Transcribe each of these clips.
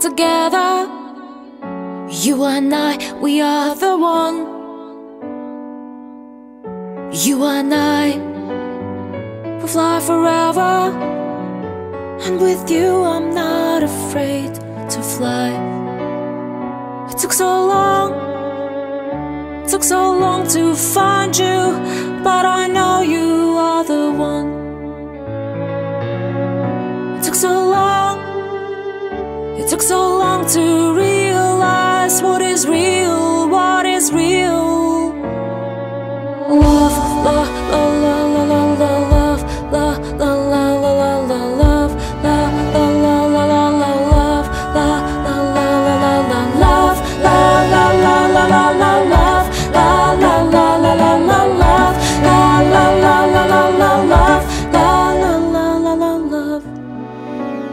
together. You and I, we are the one. You and I will fly forever. And with you, I'm not afraid to fly. It took so long, it took so long to find you, but I know you are the one. It took so long, it took so long to realize what is real, what is real. Love, la, la, la, la, la, la, love, la, la, la, la, la, la, love, la, la, la, la, la, la, love, la, la, la, la, la, la, love, la, la, la, la, la, la, love, la, la, la, la, la, la, love, la, la, la, la, la, la, love, la, la, la, la, la, love.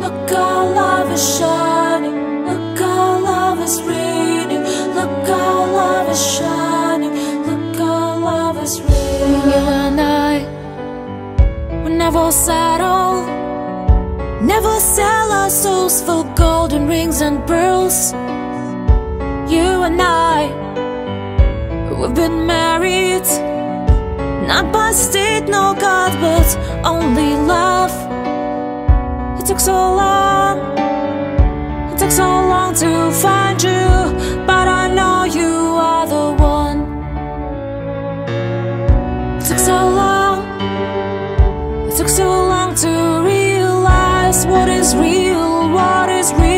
Look, our love is shine. Is reading. Look how love is shining. Look how love is reading. You and I will never settle. Never sell our souls for golden rings and pearls. You and I, we've been married. Not by state, no God, but only love. It took so long, took so long to realize what is real, what is real.